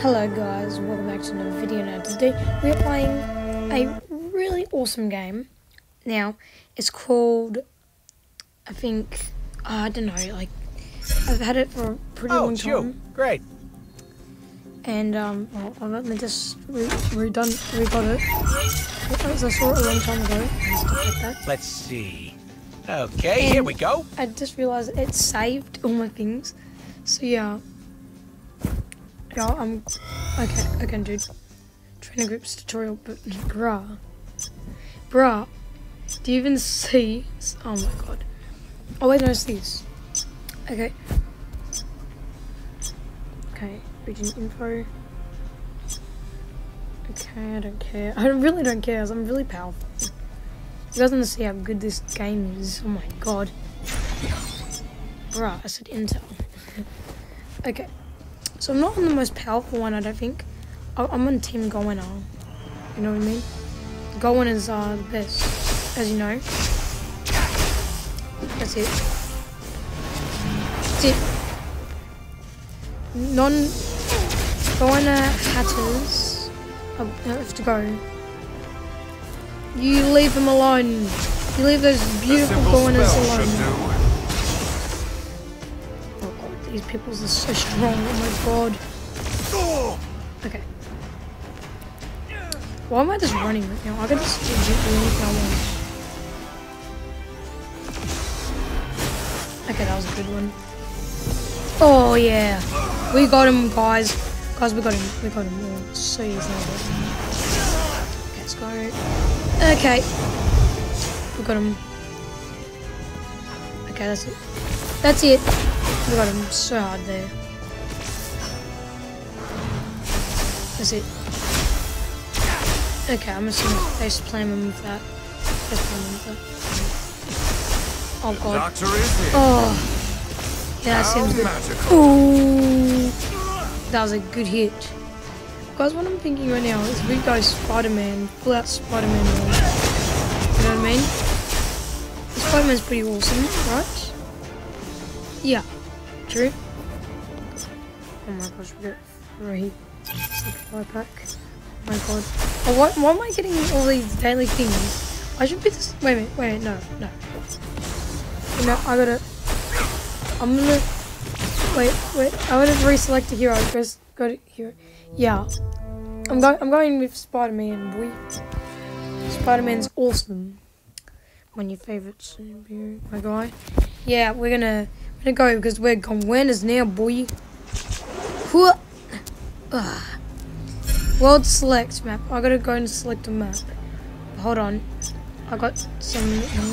Hello guys, welcome back to another video now. Today we're playing a really awesome game. Now, it's called, I think, uh, I don't know, like, I've had it for a pretty oh, long time. you. Great. And, um, well, well, let me just, we, we done, we got it. Because I saw it a long time ago, and stuff like that. Let's see. Okay, here we go. I just realized it saved all my things. So yeah. Yeah, I'm okay, okay dude. Trainer groups tutorial but bruh. Bruh. Do you even see oh my god. Oh wait, no it's these. Okay. Okay, region info. Okay, I don't care. I really don't care, I'm really powerful. You guys want to see how good this game is? Oh my god. Bruh, I said Intel. okay. So I'm not on the most powerful one, I don't think. I- I'm on Team Goenna. You know what I mean? Goennas are uh, the best, as you know. That's it. That's it. Non Goenna hatters have have to go. You leave them alone. You leave those beautiful Goennas alone. These peoples are so strong. Oh my god. Okay. Why am I just running right now? I could just do anything I want. Okay, that was a good one. Oh yeah, we got him, guys. Guys, we got him. We got him. Oh, so easy. Okay, let's go. Okay, we got him. Okay, that's it. That's it. We got him so hard there. That's it. Okay, I'm assuming face plant him with that. Face plant him with that. Oh god. Doctor is here. Oh. Yeah, that seems good. magical. Ooh. That was a good hit. Guys, what I'm thinking right now is we go Spider-Man, pull out Spider-Man. You know what I mean? Spider-Man's pretty awesome, right? Yeah. Oh my gosh, we got three. Supply pack. Oh my god. Oh, why, why am I getting all these daily things? I should be this. Wait a minute, wait a minute, no, no. No, I gotta. I'm gonna. Wait, wait. I'm gonna reselect a hero. Just go to hero. Yeah. I'm going. I'm going with Spider-Man. Boy. Spider-Man's awesome. One of your favorites, my guy. Yeah, we're gonna. Gonna go because we're going winners now, boy. Whoa. Ugh. Ah. World select map. I gotta go and select a map. Hold on. I got some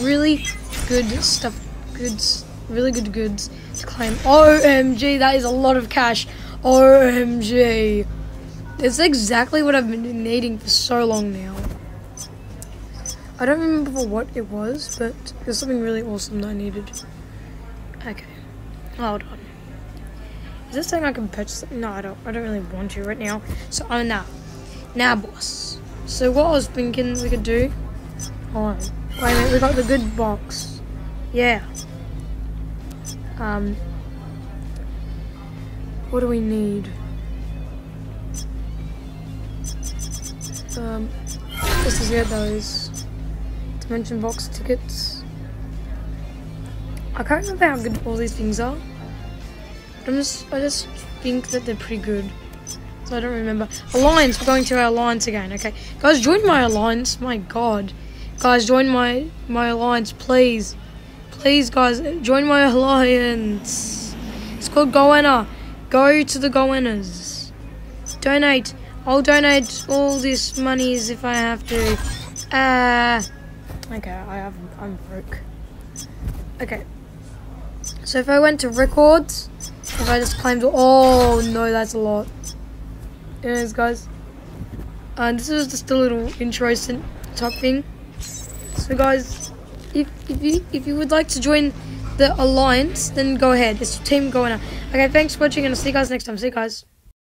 really good stuff. Goods. Really good goods to claim. OMG, that is a lot of cash. OMG. It's exactly what I've been needing for so long now. I don't remember what it was, but there's something really awesome that I needed. Okay. Hold on. Is this thing I can purchase? No, I don't. I don't really want to right now. So I'm now, now, boss. So what I was thinking we could do. Hold on. Wait a minute. We got the good box. Yeah. Um. What do we need? Um. This is get those dimension box tickets. I can't remember how good all these things are. I'm just, I just think that they're pretty good. So I don't remember. Alliance, we're going to our alliance again. Okay, guys, join my alliance. My God, guys, join my my alliance, please, please, guys, join my alliance. It's called Goenna. Go to the Goennas. Donate. I'll donate all this monies if I have to. Ah. okay, I have. I'm broke. Okay. So if I went to records, if I just claimed, oh no, that's a lot. Anyways, guys, and this is just a little intro sin- type thing. So, guys, if if you if you would like to join the alliance, then go ahead. It's Team Goenna. Okay, thanks for watching, and I'll see you guys next time. See you guys.